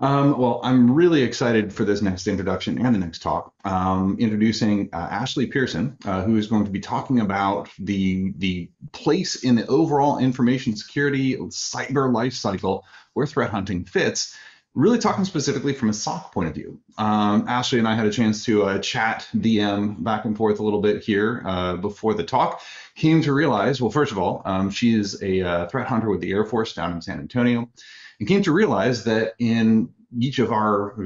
Um, well, I'm really excited for this next introduction and the next talk. Um, introducing uh, Ashley Pearson, uh, who is going to be talking about the the place in the overall information security cyber life cycle where threat hunting fits. Really talking specifically from a SOC point of view. Um, Ashley and I had a chance to uh, chat DM back and forth a little bit here uh, before the talk. Came to realize, well, first of all, um, she is a uh, threat hunter with the Air Force down in San Antonio and came to realize that in each of our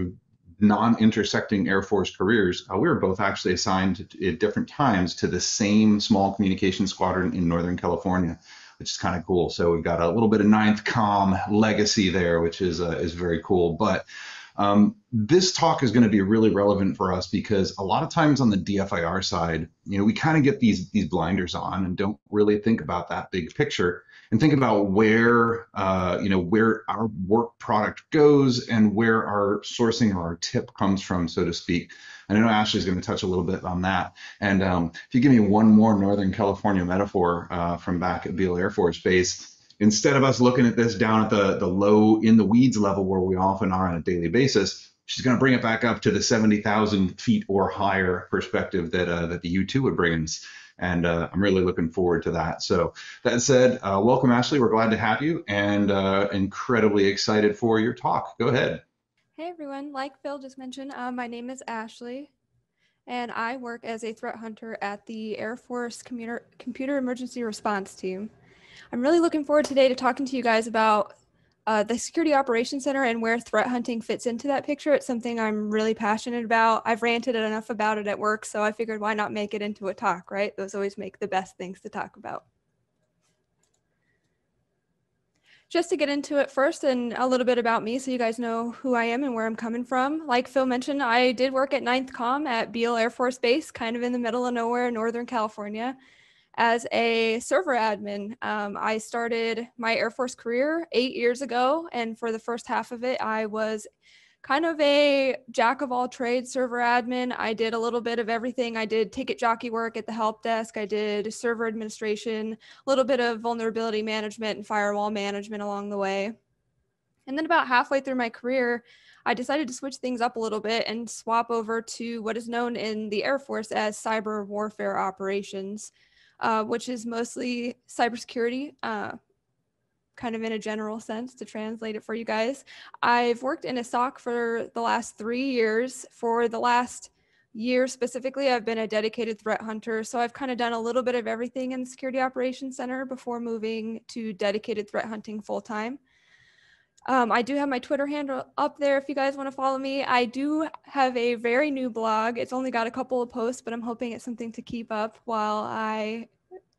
non-intersecting Air Force careers, uh, we were both actually assigned at different times to the same small communication squadron in Northern California, which is kind of cool. So we've got a little bit of Ninth Com legacy there, which is uh, is very cool. But um, this talk is going to be really relevant for us because a lot of times on the DFIR side, you know, we kind of get these these blinders on and don't really think about that big picture and think about where uh, you know where our work product goes and where our sourcing or our tip comes from, so to speak. And I know Ashley's going to touch a little bit on that. And um, if you give me one more Northern California metaphor uh, from back at Beale Air Force Base, instead of us looking at this down at the the low in the weeds level where we often are on a daily basis, she's going to bring it back up to the 70,000 feet or higher perspective that uh, that the U2 would bring us and uh, I'm really looking forward to that. So that said, uh, welcome Ashley. We're glad to have you, and uh, incredibly excited for your talk. Go ahead. Hey everyone, like Phil just mentioned, uh, my name is Ashley, and I work as a threat hunter at the Air Force Computer Computer Emergency Response Team. I'm really looking forward today to talking to you guys about uh, the Security Operations Center and where threat hunting fits into that picture. It's something I'm really passionate about. I've ranted enough about it at work, so I figured why not make it into a talk, right? Those always make the best things to talk about. Just to get into it first and a little bit about me so you guys know who I am and where I'm coming from. Like Phil mentioned, I did work at Ninth Com at Beale Air Force Base, kind of in the middle of nowhere, Northern California as a server admin. Um, I started my Air Force career eight years ago, and for the first half of it, I was kind of a jack of all trades server admin. I did a little bit of everything. I did ticket jockey work at the help desk. I did server administration, a little bit of vulnerability management and firewall management along the way. And then about halfway through my career, I decided to switch things up a little bit and swap over to what is known in the Air Force as cyber warfare operations uh, which is mostly cybersecurity, uh, kind of in a general sense to translate it for you guys. I've worked in a SOC for the last three years. For the last year specifically, I've been a dedicated threat hunter. So I've kind of done a little bit of everything in the Security Operations Center before moving to dedicated threat hunting full time. Um, I do have my Twitter handle up there if you guys want to follow me. I do have a very new blog. It's only got a couple of posts, but I'm hoping it's something to keep up while I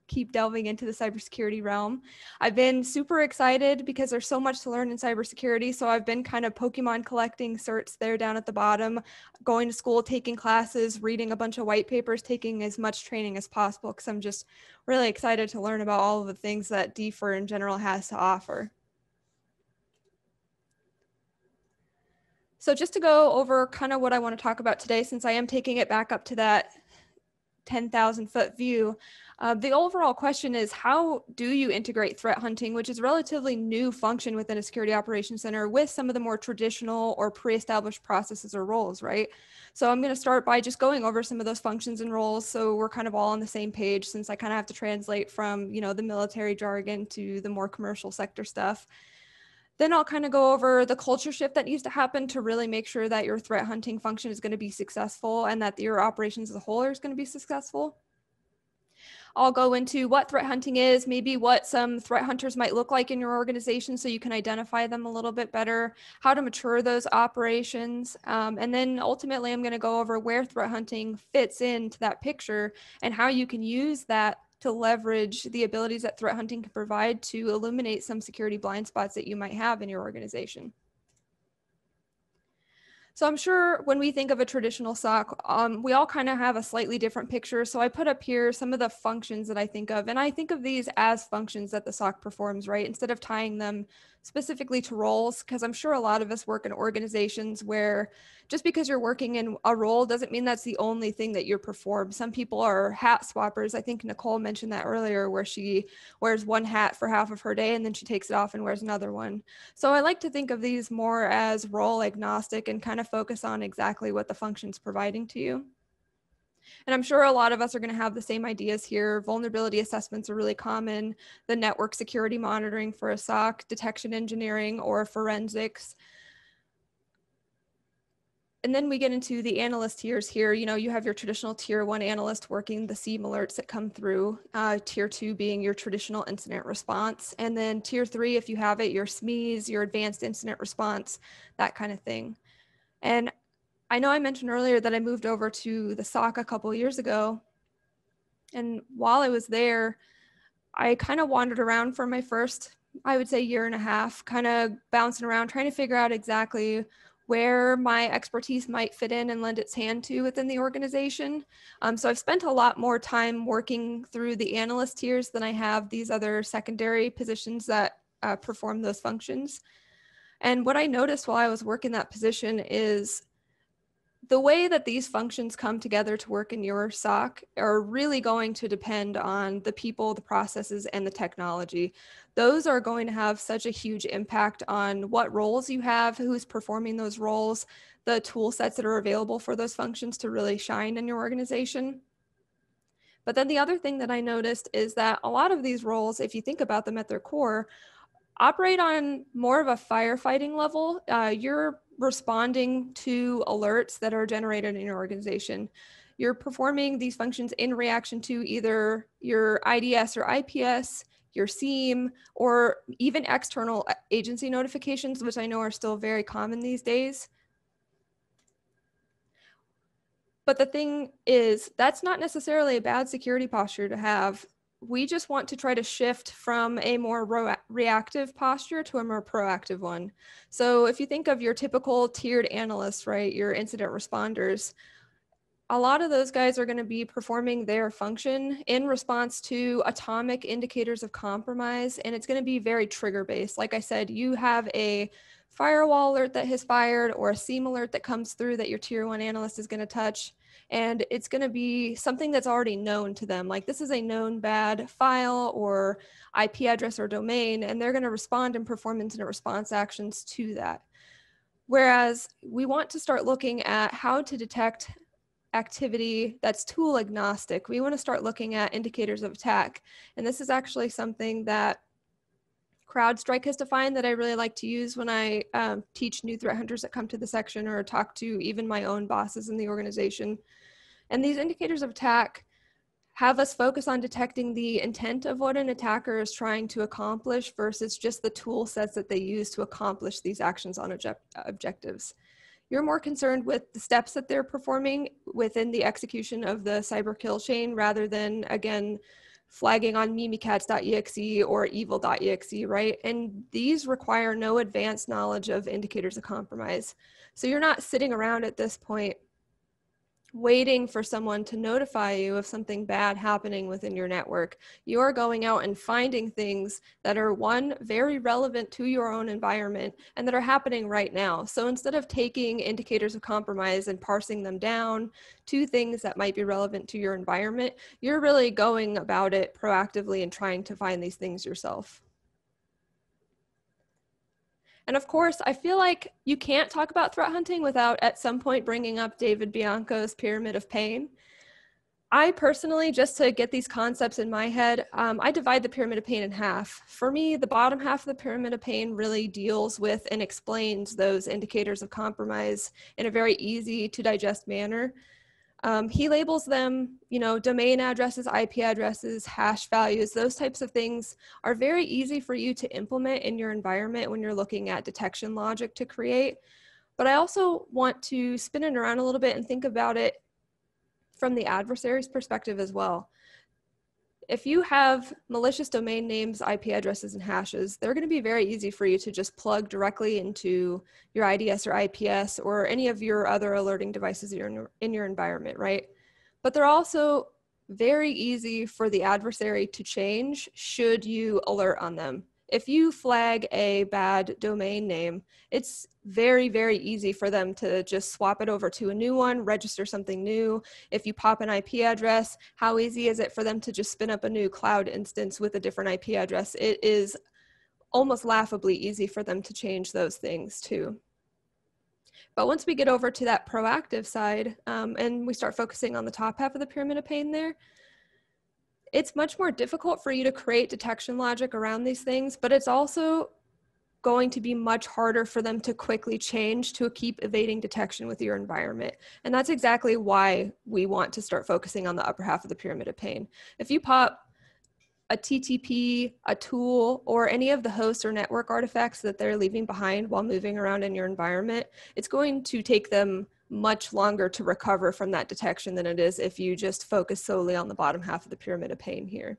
keep delving into the cybersecurity realm. I've been super excited because there's so much to learn in cybersecurity. So I've been kind of Pokemon collecting certs there down at the bottom, going to school, taking classes, reading a bunch of white papers, taking as much training as possible because I'm just really excited to learn about all of the things that DFIR in general has to offer. So just to go over kind of what I want to talk about today, since I am taking it back up to that 10,000 foot view, uh, the overall question is how do you integrate threat hunting, which is a relatively new function within a security operations center with some of the more traditional or pre-established processes or roles, right? So I'm going to start by just going over some of those functions and roles so we're kind of all on the same page since I kind of have to translate from, you know, the military jargon to the more commercial sector stuff. Then I'll kind of go over the culture shift that needs to happen to really make sure that your threat hunting function is going to be successful and that your operations as a whole is going to be successful. I'll go into what threat hunting is, maybe what some threat hunters might look like in your organization so you can identify them a little bit better, how to mature those operations. Um, and then ultimately, I'm going to go over where threat hunting fits into that picture and how you can use that to leverage the abilities that threat hunting can provide to illuminate some security blind spots that you might have in your organization. So I'm sure when we think of a traditional SOC, um, we all kind of have a slightly different picture. So I put up here some of the functions that I think of, and I think of these as functions that the SOC performs, right? Instead of tying them specifically to roles, because I'm sure a lot of us work in organizations where just because you're working in a role doesn't mean that's the only thing that you perform. Some people are hat swappers. I think Nicole mentioned that earlier, where she wears one hat for half of her day and then she takes it off and wears another one. So I like to think of these more as role agnostic and kind of focus on exactly what the function's providing to you. And I'm sure a lot of us are going to have the same ideas here. Vulnerability assessments are really common, the network security monitoring for a SOC, detection engineering, or forensics and then we get into the analyst tiers here. You know, you have your traditional tier one analyst working the SIEM alerts that come through, uh, tier two being your traditional incident response. And then tier three, if you have it, your SMEs, your advanced incident response, that kind of thing. And I know I mentioned earlier that I moved over to the SOC a couple years ago. And while I was there, I kind of wandered around for my first, I would say, year and a half, kind of bouncing around, trying to figure out exactly where my expertise might fit in and lend its hand to within the organization. Um, so I've spent a lot more time working through the analyst tiers than I have these other secondary positions that uh, perform those functions. And what I noticed while I was working that position is the way that these functions come together to work in your SOC are really going to depend on the people, the processes, and the technology. Those are going to have such a huge impact on what roles you have, who's performing those roles, the tool sets that are available for those functions to really shine in your organization. But then the other thing that I noticed is that a lot of these roles, if you think about them at their core, operate on more of a firefighting level. Uh, you're responding to alerts that are generated in your organization. You're performing these functions in reaction to either your IDS or IPS, your SIEM, or even external agency notifications, which I know are still very common these days. But the thing is, that's not necessarily a bad security posture to have we just want to try to shift from a more ro- reactive posture to a more proactive one. So if you think of your typical tiered analysts, right, your incident responders, a lot of those guys are going to be performing their function in response to atomic indicators of compromise, and it's going to be very trigger based. Like I said, you have a firewall alert that has fired or a SIEM alert that comes through that your tier one analyst is going to touch. And it's going to be something that's already known to them. Like this is a known bad file or ip address or domain and they're going to respond and perform incident response actions to that. Whereas we want to start looking at how to detect activity that's tool agnostic. We want to start looking at indicators of attack. And this is actually something that CrowdStrike has defined that I really like to use when I um, teach new threat hunters that come to the section or talk to even my own bosses in the organization. And these indicators of attack have us focus on detecting the intent of what an attacker is trying to accomplish versus just the tool sets that they use to accomplish these actions on object objectives. You're more concerned with the steps that they're performing within the execution of the cyber kill chain rather than, again, flagging on mimikatz.exe or evil.exe, right? And these require no advanced knowledge of indicators of compromise. So you're not sitting around at this point waiting for someone to notify you of something bad happening within your network. You are going out and finding things that are one, very relevant to your own environment and that are happening right now. So instead of taking indicators of compromise and parsing them down to things that might be relevant to your environment, you're really going about it proactively and trying to find these things yourself. And of course, I feel like you can't talk about threat hunting without at some point bringing up David Bianco's Pyramid of Pain. I personally, just to get these concepts in my head, um, I divide the Pyramid of Pain in half. For me, the bottom half of the Pyramid of Pain really deals with and explains those indicators of compromise in a very easy to digest manner. Um, he labels them, you know, domain addresses, IP addresses, hash values, those types of things are very easy for you to implement in your environment when you're looking at detection logic to create. But I also want to spin it around a little bit and think about it from the adversary's perspective as well. If you have malicious domain names, IP addresses, and hashes, they're going to be very easy for you to just plug directly into your IDS or IPS or any of your other alerting devices in your, in your environment, right? But they're also very easy for the adversary to change should you alert on them if you flag a bad domain name, it's very, very easy for them to just swap it over to a new one, register something new. If you pop an IP address, how easy is it for them to just spin up a new cloud instance with a different IP address? It is almost laughably easy for them to change those things too. But once we get over to that proactive side um, and we start focusing on the top half of the pyramid of pain there, it's much more difficult for you to create detection logic around these things, but it's also going to be much harder for them to quickly change to keep evading detection with your environment. And that's exactly why we want to start focusing on the upper half of the pyramid of pain. If you pop a TTP, a tool, or any of the host or network artifacts that they're leaving behind while moving around in your environment, it's going to take them much longer to recover from that detection than it is if you just focus solely on the bottom half of the pyramid of pain here.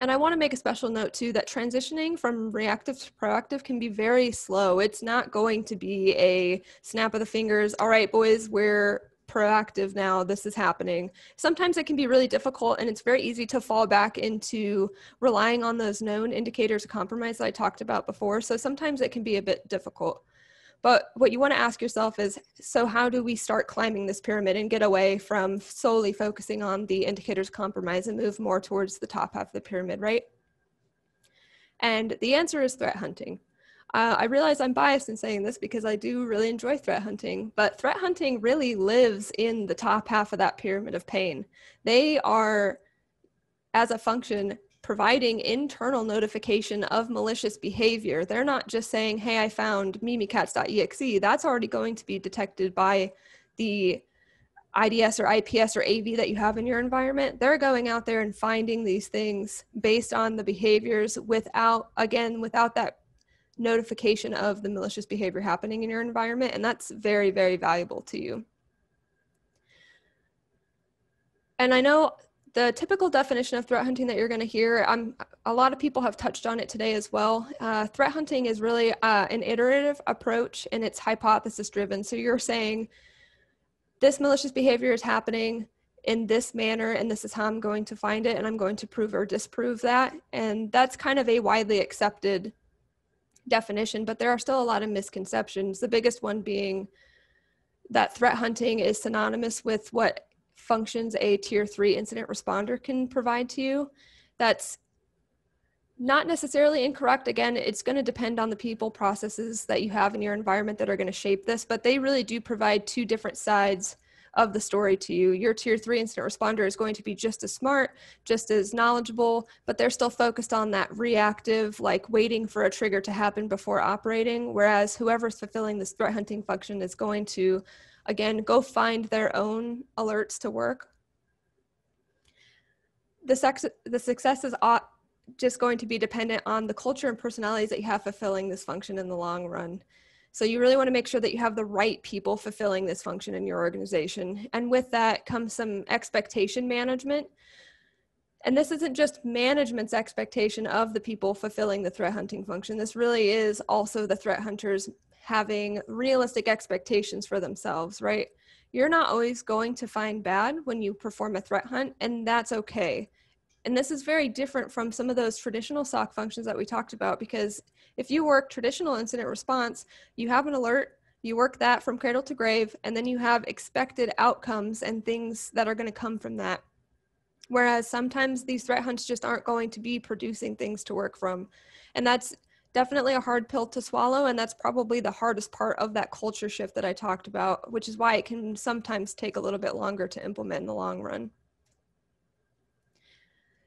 And I want to make a special note too that transitioning from reactive to proactive can be very slow. It's not going to be a snap of the fingers, all right, boys, we're proactive now, this is happening. Sometimes it can be really difficult and it's very easy to fall back into relying on those known indicators of compromise that I talked about before. So sometimes it can be a bit difficult. But what you want to ask yourself is so, how do we start climbing this pyramid and get away from solely focusing on the indicators compromise and move more towards the top half of the pyramid, right? And the answer is threat hunting. Uh, I realize I'm biased in saying this because I do really enjoy threat hunting, but threat hunting really lives in the top half of that pyramid of pain. They are, as a function, providing internal notification of malicious behavior. They're not just saying, hey, I found mimikatz.exe. That's already going to be detected by the IDS or IPS or AV that you have in your environment. They're going out there and finding these things based on the behaviors without, again, without that notification of the malicious behavior happening in your environment. And that's very, very valuable to you. And I know the typical definition of threat hunting that you're going to hear, um, a lot of people have touched on it today as well. Uh, threat hunting is really uh, an iterative approach and it's hypothesis driven. So you're saying this malicious behavior is happening in this manner and this is how I'm going to find it and I'm going to prove or disprove that. And that's kind of a widely accepted definition, but there are still a lot of misconceptions. The biggest one being that threat hunting is synonymous with what functions a tier three incident responder can provide to you. That's not necessarily incorrect. Again, it's going to depend on the people, processes that you have in your environment that are going to shape this, but they really do provide two different sides of the story to you. Your tier three incident responder is going to be just as smart, just as knowledgeable, but they're still focused on that reactive, like waiting for a trigger to happen before operating. Whereas whoever's fulfilling this threat hunting function is going to again, go find their own alerts to work. The, sex, the success is just going to be dependent on the culture and personalities that you have fulfilling this function in the long run. So you really want to make sure that you have the right people fulfilling this function in your organization. And with that comes some expectation management. And this isn't just management's expectation of the people fulfilling the threat hunting function. This really is also the threat hunter's having realistic expectations for themselves, right? You're not always going to find bad when you perform a threat hunt, and that's okay. And this is very different from some of those traditional SOC functions that we talked about because if you work traditional incident response, you have an alert, you work that from cradle to grave, and then you have expected outcomes and things that are going to come from that. Whereas sometimes these threat hunts just aren't going to be producing things to work from. And that's definitely a hard pill to swallow and that's probably the hardest part of that culture shift that i talked about which is why it can sometimes take a little bit longer to implement in the long run.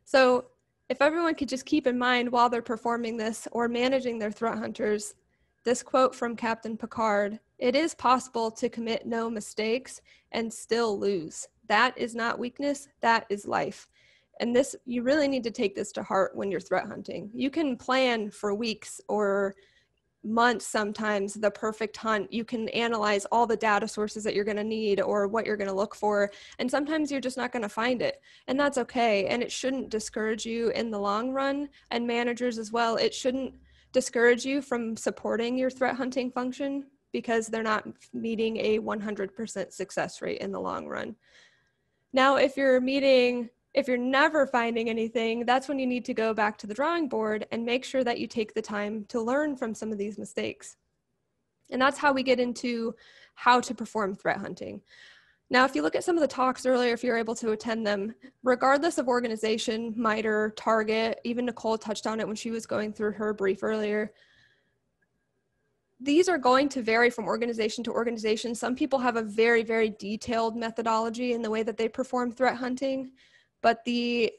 So if everyone could just keep in mind while they're performing this or managing their threat hunters this quote from captain picard it is possible to commit no mistakes and still lose. That is not weakness that is life and this you really need to take this to heart when you're threat hunting. You can plan for weeks or months sometimes the perfect hunt. You can analyze all the data sources that you're going to need or what you're going to look for and sometimes you're just not going to find it. And that's okay and it shouldn't discourage you in the long run and managers as well. It shouldn't discourage you from supporting your threat hunting function because they're not meeting a 100% success rate in the long run. Now if you're meeting if you're never finding anything, that's when you need to go back to the drawing board and make sure that you take the time to learn from some of these mistakes. And that's how we get into how to perform threat hunting. Now, if you look at some of the talks earlier, if you're able to attend them, regardless of organization, MITRE, Target, even Nicole touched on it when she was going through her brief earlier, these are going to vary from organization to organization. Some people have a very, very detailed methodology in the way that they perform threat hunting. But the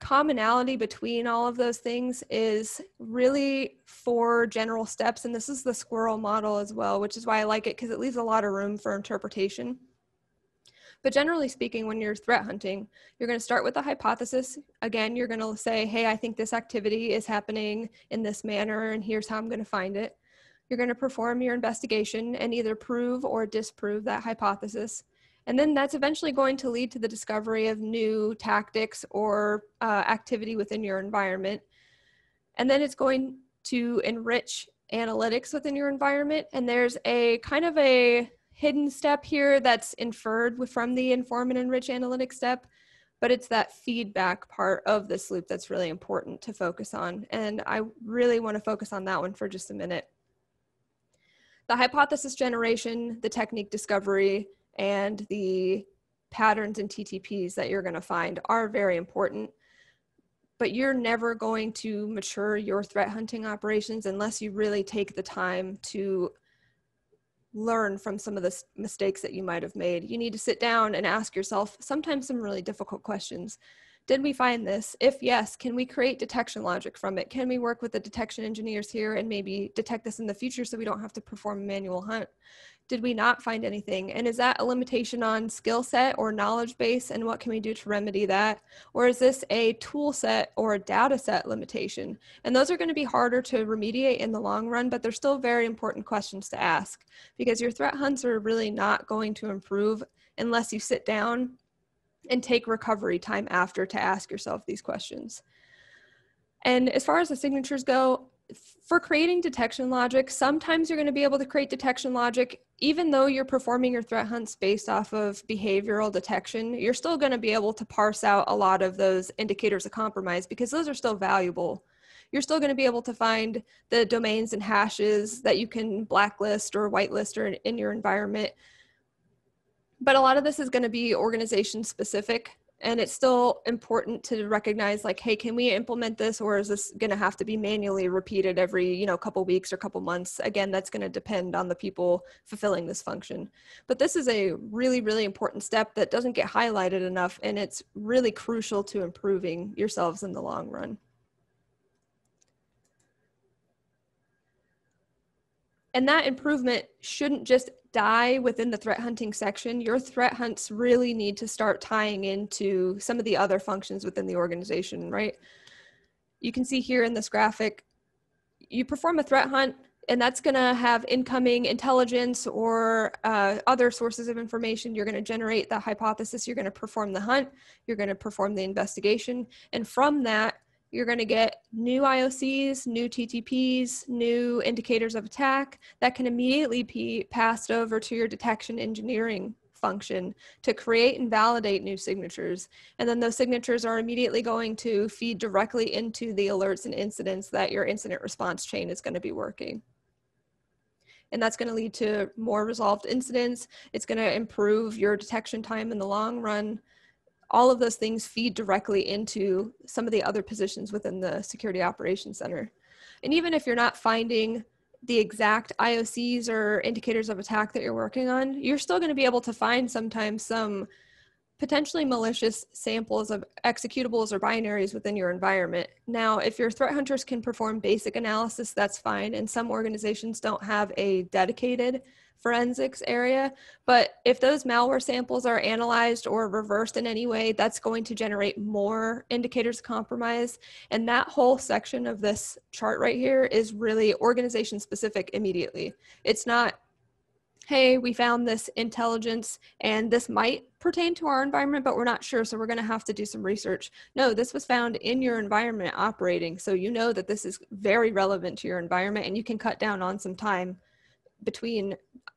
commonality between all of those things is really four general steps. And this is the Sqrrl model as well, which is why I like it because it leaves a lot of room for interpretation. But generally speaking, when you're threat hunting, you're going to start with a hypothesis. Again, you're going to say, hey, I think this activity is happening in this manner, and here's how I'm going to find it. You're going to perform your investigation and either prove or disprove that hypothesis. And then that's eventually going to lead to the discovery of new tactics or uh, activity within your environment. And then it's going to enrich analytics within your environment. And there's a kind of a hidden step here that's inferred from the inform and enrich analytics step, but it's that feedback part of this loop that's really important to focus on. And I really want to focus on that one for just a minute. The hypothesis generation, the technique discovery, and the patterns and TTPs that you're going to find are very important. But you're never going to mature your threat hunting operations unless you really take the time to learn from some of the mistakes that you might have made. You need to sit down and ask yourself sometimes some really difficult questions. Did we find this? If yes, can we create detection logic from it? Can we work with the detection engineers here and maybe detect this in the future so we don't have to perform a manual hunt? Did we not find anything? And is that a limitation on skill set or knowledge base? And what can we do to remedy that? Or is this a tool set or a data set limitation? And those are going to be harder to remediate in the long run, but they're still very important questions to ask because your threat hunts are really not going to improve unless you sit down and take recovery time after to ask yourself these questions. And as far as the signatures go, for creating detection logic, sometimes you're going to be able to create detection logic even though you're performing your threat hunts based off of behavioral detection. You're still going to be able to parse out a lot of those indicators of compromise because those are still valuable. You're still going to be able to find the domains and hashes that you can blacklist or whitelist or in your environment. But a lot of this is going to be organization specific and it's still important to recognize like hey can we implement this or is this going to have to be manually repeated every you know couple weeks or couple months? Again that's going to depend on the people fulfilling this function. But this is a really really important step that doesn't get highlighted enough and it's really crucial to improving yourselves in the long run. And that improvement shouldn't just die within the threat hunting section, your threat hunts really need to start tying into some of the other functions within the organization, right? You can see here in this graphic, you perform a threat hunt, and that's going to have incoming intelligence or uh, other sources of information. You're going to generate the hypothesis. You're going to perform the hunt. You're going to perform the investigation. And from that, you're going to get new IOCs, new TTPs, new indicators of attack that can immediately be passed over to your detection engineering function to create and validate new signatures. And then those signatures are immediately going to feed directly into the alerts and incidents that your incident response chain is going to be working. And that's going to lead to more resolved incidents. It's going to improve your detection time in the long run all of those things feed directly into some of the other positions within the security operations center. And even if you're not finding the exact IOCs or indicators of attack that you're working on, you're still going to be able to find sometimes some potentially malicious samples of executables or binaries within your environment. Now, if your threat hunters can perform basic analysis, that's fine. And some organizations don't have a dedicated forensics area. But if those malware samples are analyzed or reversed in any way, that's going to generate more indicators of compromise. And that whole section of this chart right here is really organization specific immediately. It's not hey, we found this intelligence and this might pertain to our environment, but we're not sure. So we're going to have to do some research. No, this was found in your environment operating. So you know that this is very relevant to your environment and you can cut down on some time between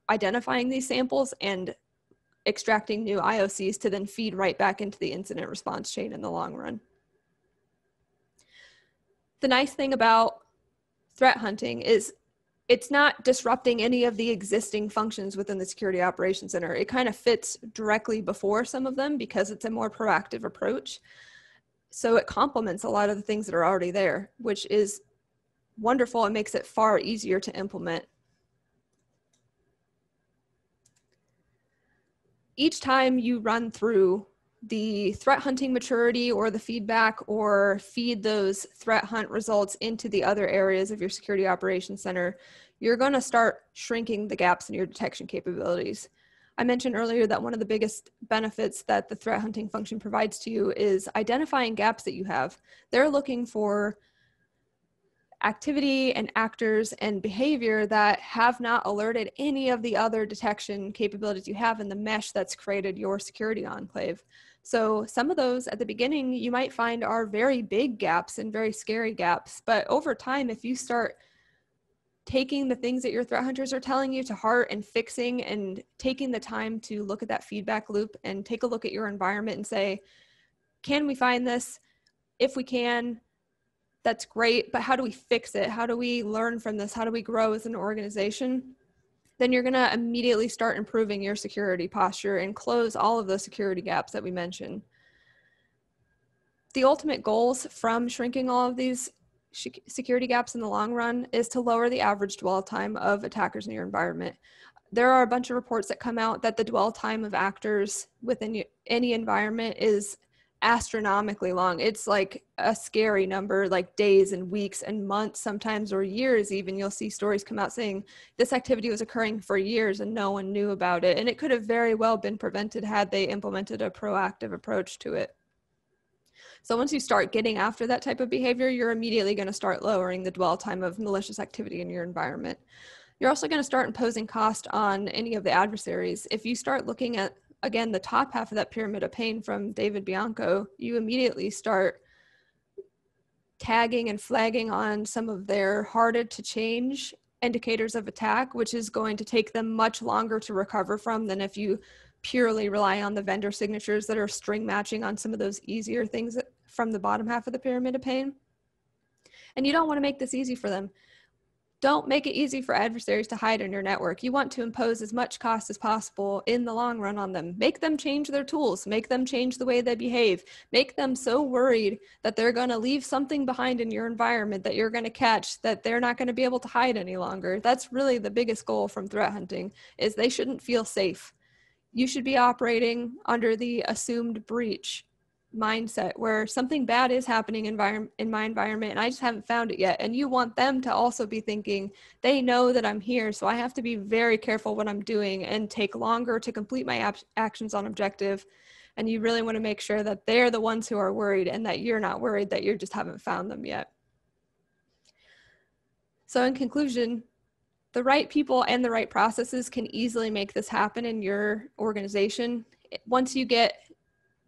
identifying these samples and extracting new IOCs to then feed right back into the incident response chain in the long run. The nice thing about threat hunting is it's not disrupting any of the existing functions within the security operations center. It kind of fits directly before some of them because it's a more proactive approach. So it complements a lot of the things that are already there, which is wonderful. It makes it far easier to implement. Each time you run through the threat hunting maturity or the feedback or feed those threat hunt results into the other areas of your security operations center, you're going to start shrinking the gaps in your detection capabilities. I mentioned earlier that one of the biggest benefits that the threat hunting function provides to you is identifying gaps that you have. They're looking for activity and actors and behavior that have not alerted any of the other detection capabilities you have in the mesh that's created your security enclave. So some of those at the beginning you might find are very big gaps and very scary gaps, but over time if you start taking the things that your threat hunters are telling you to heart and fixing and taking the time to look at that feedback loop and take a look at your environment and say, can we find this? If we can, that's great, but how do we fix it? How do we learn from this? How do we grow as an organization? Then you're going to immediately start improving your security posture and close all of the security gaps that we mentioned. The ultimate goals from shrinking all of these security gaps in the long run is to lower the average dwell time of attackers in your environment. There are a bunch of reports that come out that the dwell time of actors within any environment is astronomically long. It's like a scary number, like days and weeks and months, sometimes, or years even. You'll see stories come out saying this activity was occurring for years and no one knew about it. And it could have very well been prevented had they implemented a proactive approach to it. So once you start getting after that type of behavior, you're immediately going to start lowering the dwell time of malicious activity in your environment. You're also going to start imposing cost on any of the adversaries. If you start looking at again, the top half of that pyramid of pain from David Bianco, you immediately start tagging and flagging on some of their harder to change indicators of attack, which is going to take them much longer to recover from than if you purely rely on the vendor signatures that are string matching on some of those easier things from the bottom half of the pyramid of pain. And you don't want to make this easy for them. Don't make it easy for adversaries to hide in your network. You want to impose as much cost as possible in the long run on them. Make them change their tools, make them change the way they behave, make them so worried that they're going to leave something behind in your environment that you're going to catch that they're not going to be able to hide any longer. That's really the biggest goal from threat hunting is they shouldn't feel safe. You should be operating under the assumed breach mindset where something bad is happening in, in my environment and I just haven't found it yet. And you want them to also be thinking, they know that I'm here, so I have to be very careful what I'm doing and take longer to complete my actions on objective. And you really want to make sure that they're the ones who are worried and that you're not worried that you just haven't found them yet. So, in conclusion, the right people and the right processes can easily make this happen in your organization. Once you get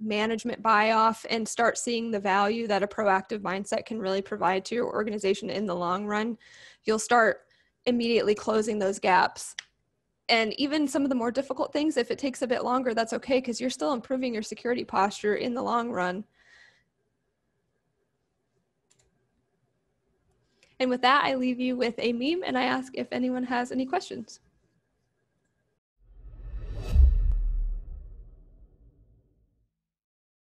management buy off and start seeing the value that a proactive mindset can really provide to your organization in the long run, you'll start immediately closing those gaps. And even some of the more difficult things, if it takes a bit longer, that's okay because you're still improving your security posture in the long run. And with that, I leave you with a meme and I ask if anyone has any questions.